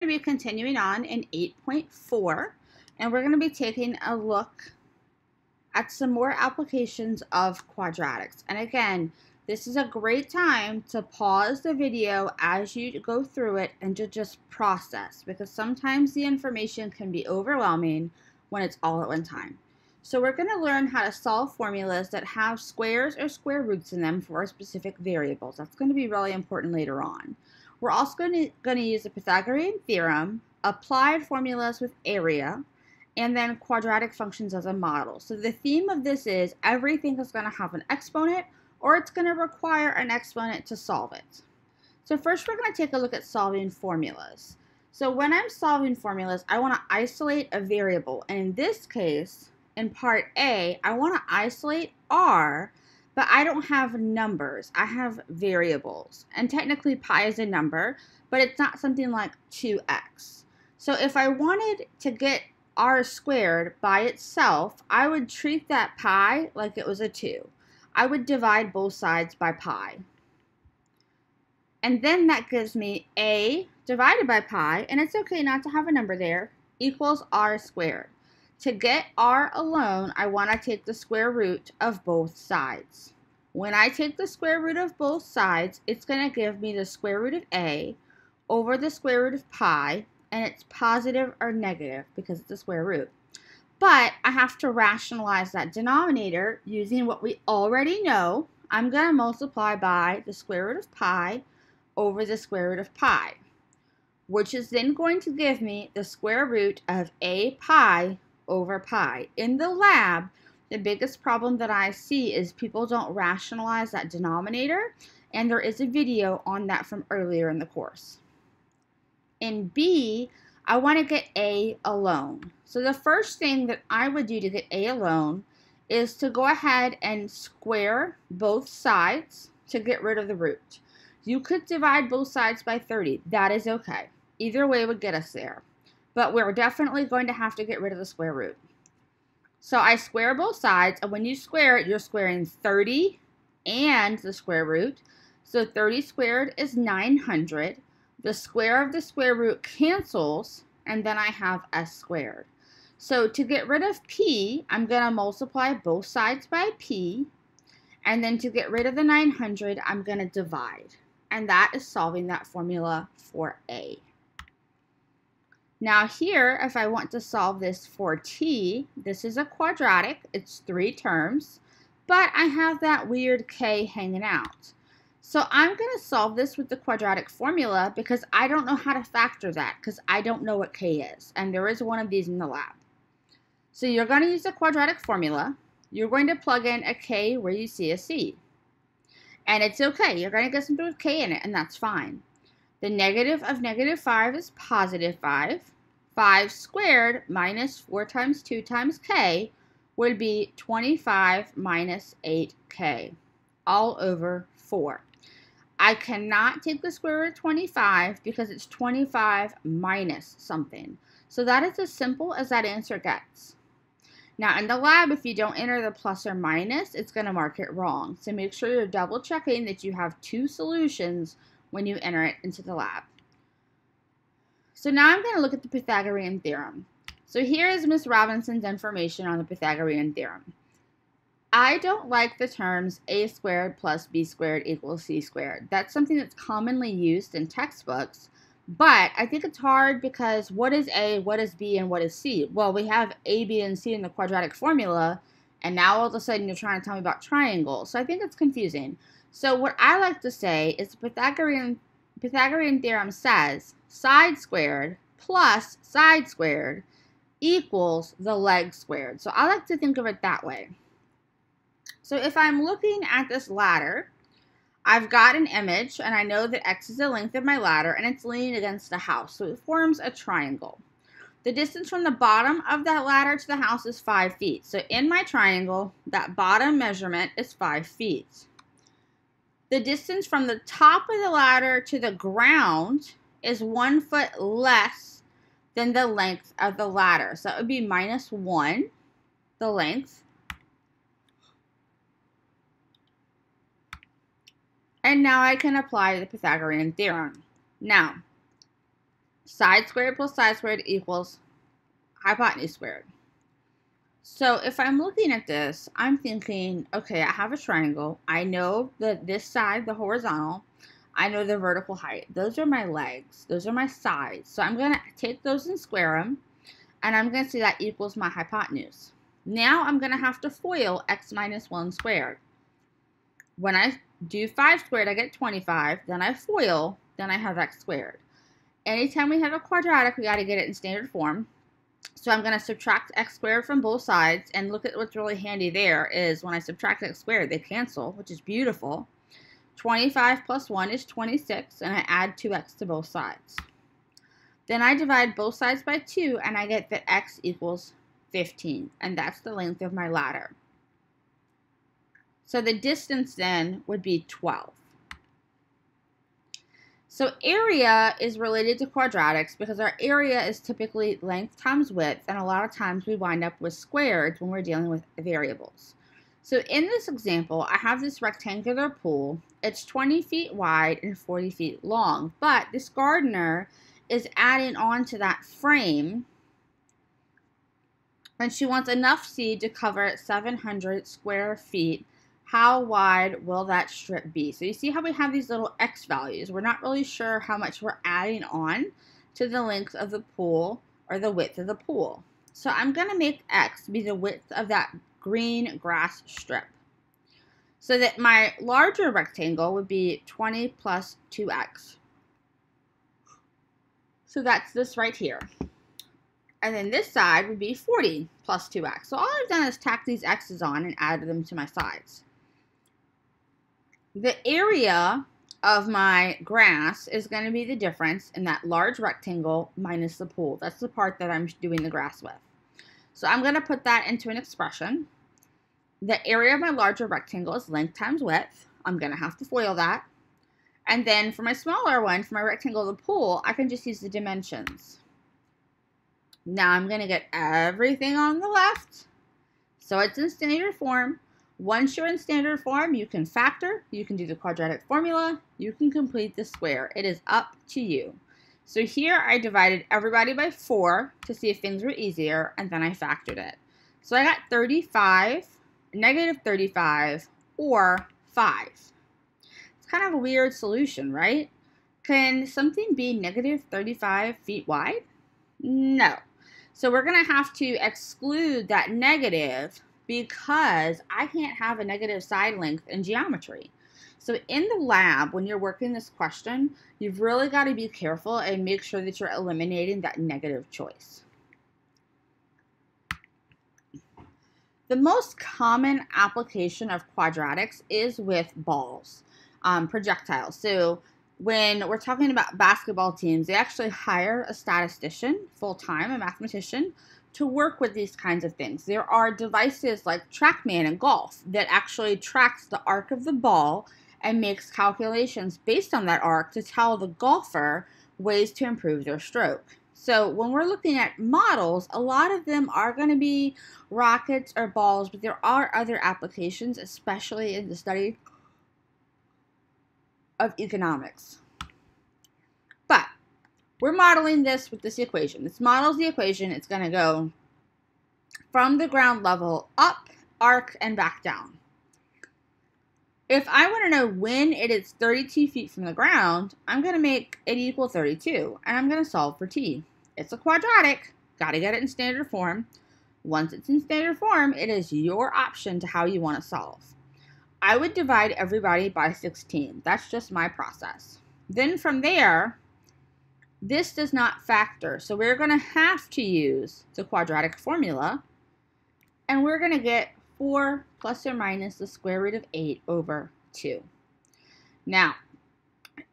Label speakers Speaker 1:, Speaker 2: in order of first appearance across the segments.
Speaker 1: to be continuing on in 8.4 and we're going to be taking a look at some more applications of quadratics. And again, this is a great time to pause the video as you go through it and to just process because sometimes the information can be overwhelming when it's all at one time. So we're going to learn how to solve formulas that have squares or square roots in them for specific variables. That's going to be really important later on. We're also going to, going to use the Pythagorean theorem, applied formulas with area, and then quadratic functions as a model. So the theme of this is everything is going to have an exponent or it's going to require an exponent to solve it. So first we're going to take a look at solving formulas. So when I'm solving formulas, I want to isolate a variable. And in this case, in part A, I want to isolate R but I don't have numbers. I have variables. And technically pi is a number, but it's not something like 2x. So if I wanted to get r squared by itself, I would treat that pi like it was a 2. I would divide both sides by pi. And then that gives me a divided by pi, and it's okay not to have a number there, equals r squared. To get r alone, I want to take the square root of both sides. When I take the square root of both sides, it's going to give me the square root of a over the square root of pi, and it's positive or negative because it's a square root. But I have to rationalize that denominator using what we already know. I'm going to multiply by the square root of pi over the square root of pi, which is then going to give me the square root of a pi over pi. In the lab, the biggest problem that I see is people don't rationalize that denominator, and there is a video on that from earlier in the course. In B, I want to get A alone. So the first thing that I would do to get A alone is to go ahead and square both sides to get rid of the root. You could divide both sides by 30. That is okay. Either way would get us there but we're definitely going to have to get rid of the square root. So I square both sides, and when you square it, you're squaring 30 and the square root. So 30 squared is 900. The square of the square root cancels, and then I have s squared. So to get rid of p, I'm going to multiply both sides by p, and then to get rid of the 900, I'm going to divide. And that is solving that formula for a. Now here, if I want to solve this for t, this is a quadratic, it's three terms, but I have that weird k hanging out. So I'm going to solve this with the quadratic formula because I don't know how to factor that because I don't know what k is, and there is one of these in the lab. So you're going to use the quadratic formula. You're going to plug in a k where you see a c. And it's okay, you're going to get something with k in it, and that's fine. The negative of negative 5 is positive 5. 5 squared minus 4 times 2 times k would be 25 minus 8k, all over 4. I cannot take the square root of 25 because it's 25 minus something. So that is as simple as that answer gets. Now in the lab, if you don't enter the plus or minus, it's going to mark it wrong. So make sure you're double checking that you have two solutions when you enter it into the lab. So now I'm going to look at the Pythagorean theorem. So here is Miss Robinson's information on the Pythagorean theorem. I don't like the terms a squared plus b squared equals c squared. That's something that's commonly used in textbooks, but I think it's hard because what is a, what is b, and what is c? Well, we have a, b, and c in the quadratic formula, and now all of a sudden you're trying to tell me about triangles. So I think it's confusing. So what I like to say is the Pythagorean, Pythagorean theorem says side squared plus side squared equals the leg squared. So I like to think of it that way. So if I'm looking at this ladder, I've got an image and I know that x is the length of my ladder and it's leaning against a house. So it forms a triangle. The distance from the bottom of that ladder to the house is 5 feet. So in my triangle, that bottom measurement is 5 feet. The distance from the top of the ladder to the ground is one foot less than the length of the ladder. So it would be minus one, the length. And now I can apply the Pythagorean theorem. Now, Side squared plus side squared equals hypotenuse squared. So if I'm looking at this, I'm thinking, okay, I have a triangle. I know that this side, the horizontal, I know the vertical height. Those are my legs. Those are my sides. So I'm going to take those and square them. And I'm going to say that equals my hypotenuse. Now I'm going to have to FOIL x minus 1 squared. When I do 5 squared, I get 25. Then I FOIL, then I have x squared. Anytime we have a quadratic, we got to get it in standard form. So I'm going to subtract x squared from both sides. And look at what's really handy there is when I subtract x squared, they cancel, which is beautiful. 25 plus 1 is 26, and I add 2x to both sides. Then I divide both sides by 2, and I get that x equals 15, and that's the length of my ladder. So the distance then would be 12. So area is related to quadratics because our area is typically length times width, and a lot of times we wind up with squares when we're dealing with variables. So in this example, I have this rectangular pool. It's 20 feet wide and 40 feet long, but this gardener is adding on to that frame and she wants enough seed to cover 700 square feet how wide will that strip be? So you see how we have these little x values. We're not really sure how much we're adding on to the length of the pool or the width of the pool. So I'm going to make x be the width of that green grass strip. So that my larger rectangle would be 20 plus 2x. So that's this right here. And then this side would be 40 plus 2x. So all I've done is tack these x's on and added them to my sides. The area of my grass is going to be the difference in that large rectangle minus the pool. That's the part that I'm doing the grass with. So I'm going to put that into an expression. The area of my larger rectangle is length times width. I'm going to have to FOIL that. And then for my smaller one, for my rectangle of the pool, I can just use the dimensions. Now I'm going to get everything on the left. So it's in standard form. Once you're in standard form, you can factor, you can do the quadratic formula, you can complete the square. It is up to you. So here I divided everybody by 4 to see if things were easier, and then I factored it. So I got 35, negative 35, or 5. It's kind of a weird solution, right? Can something be negative 35 feet wide? No. So we're going to have to exclude that negative because I can't have a negative side length in geometry. So in the lab, when you're working this question, you've really got to be careful and make sure that you're eliminating that negative choice. The most common application of quadratics is with balls, um, projectiles. So when we're talking about basketball teams, they actually hire a statistician full time, a mathematician, to work with these kinds of things. There are devices like TrackMan in golf that actually tracks the arc of the ball and makes calculations based on that arc to tell the golfer ways to improve their stroke. So when we're looking at models, a lot of them are going to be rockets or balls, but there are other applications, especially in the study of economics. We're modeling this with this equation. This models the equation. It's going to go from the ground level up, arc, and back down. If I want to know when it is 32 feet from the ground, I'm going to make it equal 32, and I'm going to solve for t. It's a quadratic. Got to get it in standard form. Once it's in standard form, it is your option to how you want to solve. I would divide everybody by 16. That's just my process. Then from there, this does not factor, so we're going to have to use the quadratic formula, and we're going to get 4 plus or minus the square root of 8 over 2. Now,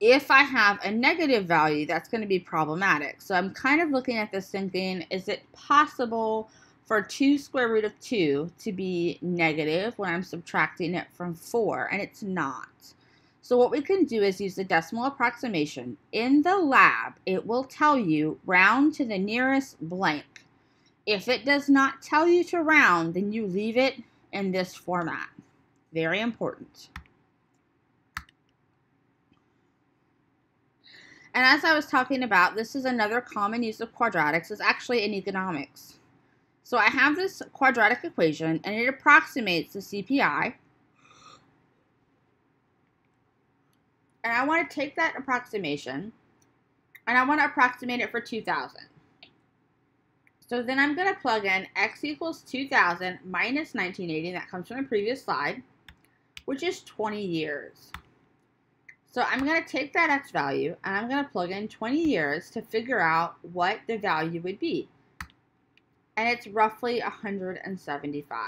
Speaker 1: if I have a negative value, that's going to be problematic. So I'm kind of looking at this thinking, is it possible for 2 square root of 2 to be negative when I'm subtracting it from 4? And it's not. So what we can do is use the decimal approximation. In the lab, it will tell you round to the nearest blank. If it does not tell you to round, then you leave it in this format. Very important. And as I was talking about, this is another common use of quadratics. It's actually in economics. So I have this quadratic equation, and it approximates the CPI. And I want to take that approximation, and I want to approximate it for 2000. So then I'm going to plug in x equals 2000 minus 1980, that comes from the previous slide, which is 20 years. So I'm going to take that x value and I'm going to plug in 20 years to figure out what the value would be. And it's roughly 175.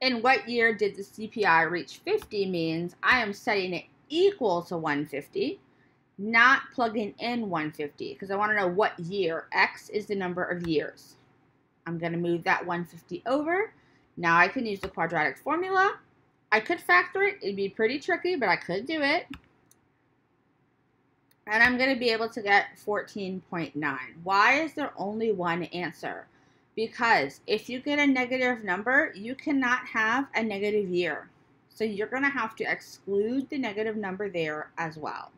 Speaker 1: In what year did the CPI reach 50 means I am setting it equal to 150, not plugging in 150 because I want to know what year. X is the number of years. I'm going to move that 150 over. Now I can use the quadratic formula I could factor it. It'd be pretty tricky, but I could do it. And I'm going to be able to get 14.9. Why is there only one answer? Because if you get a negative number, you cannot have a negative year. So you're going to have to exclude the negative number there as well.